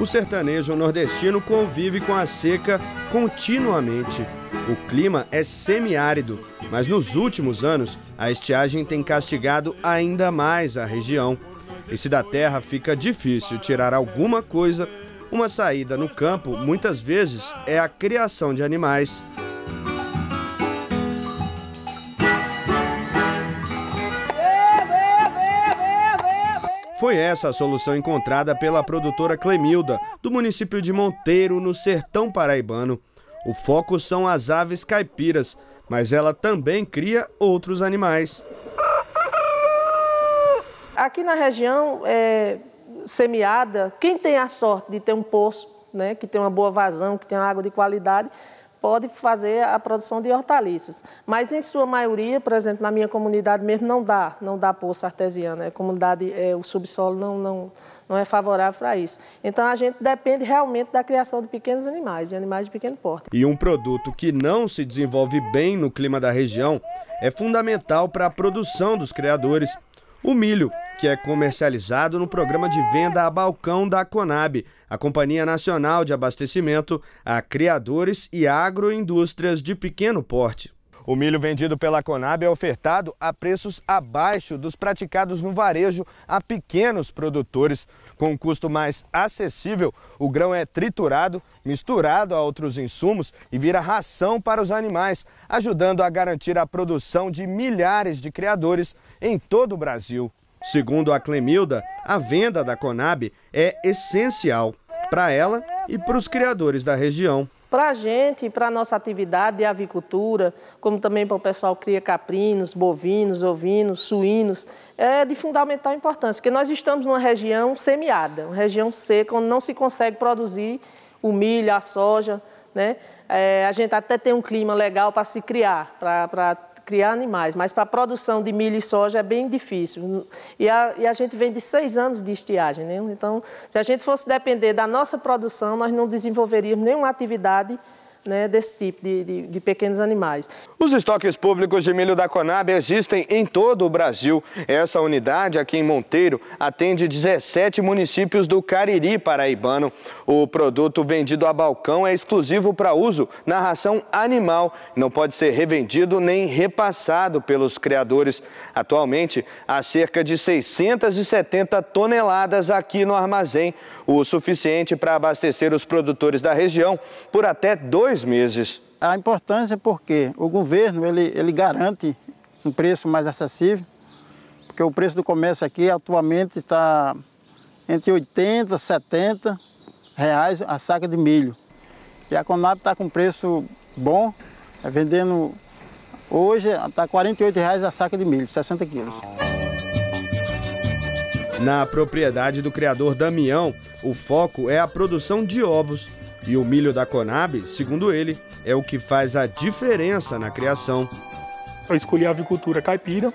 O sertanejo nordestino convive com a seca continuamente. O clima é semiárido, mas nos últimos anos a estiagem tem castigado ainda mais a região. E se da terra fica difícil tirar alguma coisa, uma saída no campo muitas vezes é a criação de animais. Foi essa a solução encontrada pela produtora Clemilda, do município de Monteiro, no sertão paraibano. O foco são as aves caipiras, mas ela também cria outros animais. Aqui na região é, semeada, quem tem a sorte de ter um poço, né, que tem uma boa vazão, que tem água de qualidade, pode fazer a produção de hortaliças. Mas em sua maioria, por exemplo, na minha comunidade mesmo, não dá, não dá poço artesiano. A comunidade, é, o subsolo não, não, não é favorável para isso. Então a gente depende realmente da criação de pequenos animais, de animais de pequeno porte. E um produto que não se desenvolve bem no clima da região é fundamental para a produção dos criadores. O milho, que é comercializado no programa de venda a balcão da Conab, a Companhia Nacional de Abastecimento a criadores e agroindústrias de pequeno porte. O milho vendido pela Conab é ofertado a preços abaixo dos praticados no varejo a pequenos produtores. Com um custo mais acessível, o grão é triturado, misturado a outros insumos e vira ração para os animais, ajudando a garantir a produção de milhares de criadores em todo o Brasil. Segundo a Clemilda, a venda da Conab é essencial para ela e para os criadores da região. Para a gente, para a nossa atividade de avicultura, como também para o pessoal que cria caprinos, bovinos, ovinos, suínos, é de fundamental importância, porque nós estamos numa região semiada, uma região seca, onde não se consegue produzir o milho, a soja. Né? É, a gente até tem um clima legal para se criar, para criar animais, mas para a produção de milho e soja é bem difícil. E a, e a gente vem de seis anos de estiagem, né? então, se a gente fosse depender da nossa produção, nós não desenvolveríamos nenhuma atividade né, desse tipo de, de, de, pequenos animais. Os estoques públicos de milho da Conab existem em todo o Brasil. Essa unidade aqui em Monteiro atende 17 municípios do Cariri paraibano. O produto vendido a balcão é exclusivo para uso na ração animal. Não pode ser revendido nem repassado pelos criadores. Atualmente, há cerca de 670 toneladas aqui no armazém, o suficiente para abastecer os produtores da região por até dois dois meses. A importância é porque o governo ele, ele garante um preço mais acessível, porque o preço do comércio aqui atualmente está entre 80 e 70 reais a saca de milho. E a Conab está com preço bom, tá vendendo hoje está 48 reais a saca de milho, 60 quilos. Na propriedade do criador Damião, o foco é a produção de ovos e o milho da Conab, segundo ele, é o que faz a diferença na criação. Eu escolhi a avicultura caipira,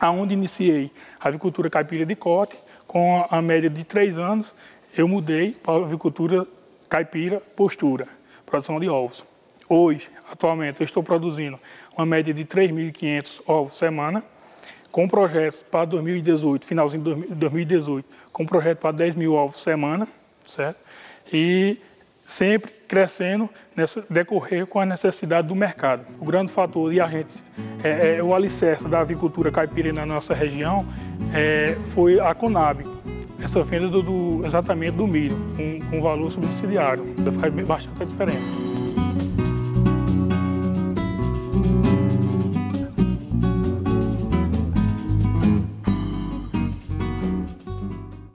aonde iniciei a avicultura caipira de corte, com a média de três anos, eu mudei para a avicultura caipira postura, produção de ovos. Hoje, atualmente, eu estou produzindo uma média de 3.500 ovos semana, com projetos para 2018, finalzinho de 2018, com projeto para 10 mil ovos semana, certo? E sempre crescendo nessa decorrer com a necessidade do mercado. O grande fator e a gente é, é, o alicerce da avicultura caipira na nossa região é, foi a Conab, essa venda do, do exatamente do milho, com, com valor subsidiário, faz bastante diferença.